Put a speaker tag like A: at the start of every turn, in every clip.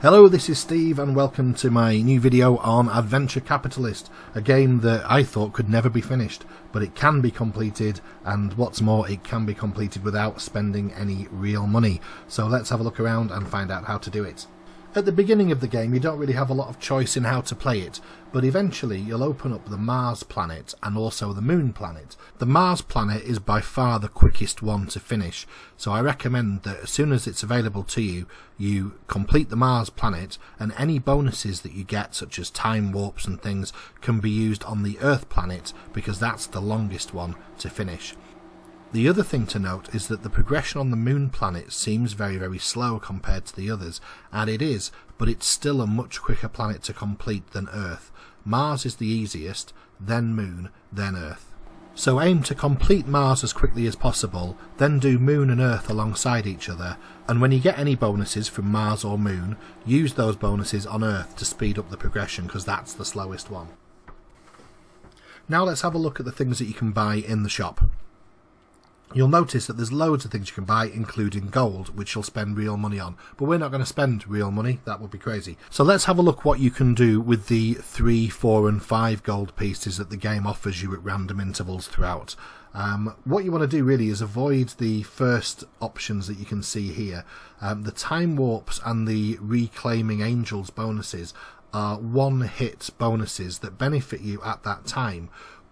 A: Hello, this is Steve and welcome to my new video on Adventure Capitalist, a game that I thought could never be finished, but it can be completed and what's more, it can be completed without spending any real money. So let's have a look around and find out how to do it. At the beginning of the game you don't really have a lot of choice in how to play it, but eventually you'll open up the Mars planet and also the Moon planet. The Mars planet is by far the quickest one to finish, so I recommend that as soon as it's available to you, you complete the Mars planet and any bonuses that you get such as time warps and things can be used on the Earth planet because that's the longest one to finish. The other thing to note is that the progression on the moon planet seems very very slow compared to the others, and it is, but it's still a much quicker planet to complete than Earth. Mars is the easiest, then Moon, then Earth. So aim to complete Mars as quickly as possible, then do Moon and Earth alongside each other, and when you get any bonuses from Mars or Moon, use those bonuses on Earth to speed up the progression because that's the slowest one. Now let's have a look at the things that you can buy in the shop. You'll notice that there's loads of things you can buy, including gold, which you'll spend real money on. But we're not going to spend real money, that would be crazy. So let's have a look what you can do with the 3, 4 and 5 gold pieces that the game offers you at random intervals throughout. Um, what you want to do really is avoid the first options that you can see here. Um, the time warps and the reclaiming angels bonuses are one hit bonuses that benefit you at that time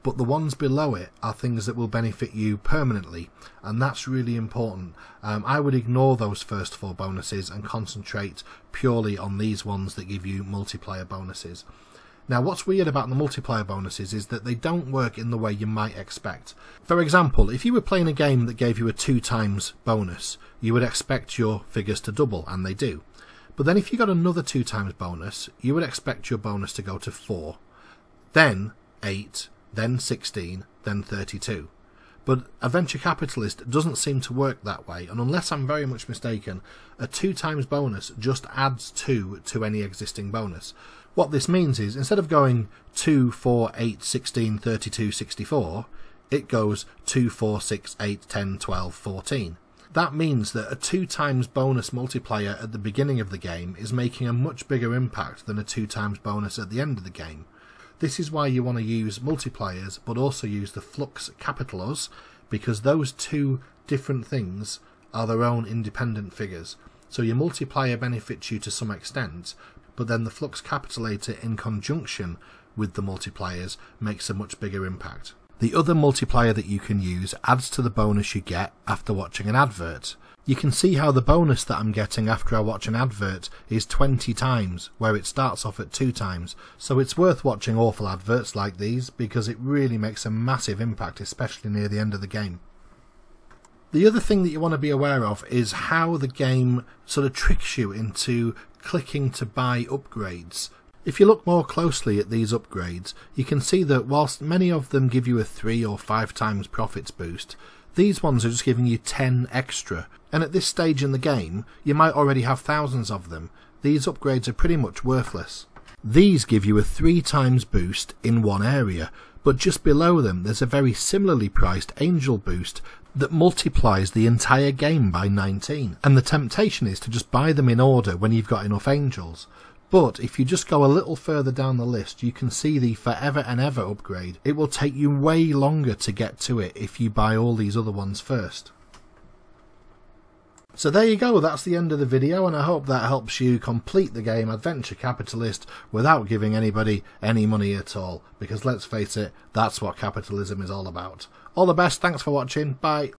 A: but the ones below it are things that will benefit you permanently, and that's really important. Um, I would ignore those first four bonuses and concentrate purely on these ones that give you multiplier bonuses. Now, what's weird about the multiplier bonuses is that they don't work in the way you might expect. For example, if you were playing a game that gave you a two times bonus, you would expect your figures to double, and they do. But then if you got another two times bonus, you would expect your bonus to go to four, then eight, then 16, then 32. But Adventure Capitalist doesn't seem to work that way, and unless I'm very much mistaken, a 2 times bonus just adds 2 to any existing bonus. What this means is, instead of going 2, 4, 8, 16, 32, 64, it goes 2, 4, 6, 8, 10, 12, 14. That means that a 2 times bonus multiplier at the beginning of the game is making a much bigger impact than a 2 times bonus at the end of the game. This is why you want to use multipliers, but also use the flux capitalors, because those two different things are their own independent figures. So your multiplier benefits you to some extent, but then the flux capitalator in conjunction with the multipliers makes a much bigger impact. The other multiplier that you can use adds to the bonus you get after watching an advert. You can see how the bonus that I'm getting after I watch an advert is 20 times, where it starts off at 2 times. So it's worth watching awful adverts like these because it really makes a massive impact, especially near the end of the game. The other thing that you want to be aware of is how the game sort of tricks you into clicking to buy upgrades. If you look more closely at these upgrades, you can see that whilst many of them give you a 3 or 5 times profits boost, these ones are just giving you 10 extra, and at this stage in the game, you might already have thousands of them. These upgrades are pretty much worthless. These give you a 3 times boost in one area, but just below them there's a very similarly priced Angel boost that multiplies the entire game by 19. And the temptation is to just buy them in order when you've got enough Angels. But if you just go a little further down the list, you can see the Forever and Ever upgrade. It will take you way longer to get to it if you buy all these other ones first. So there you go, that's the end of the video and I hope that helps you complete the game Adventure Capitalist without giving anybody any money at all. Because let's face it, that's what capitalism is all about. All the best, thanks for watching, bye.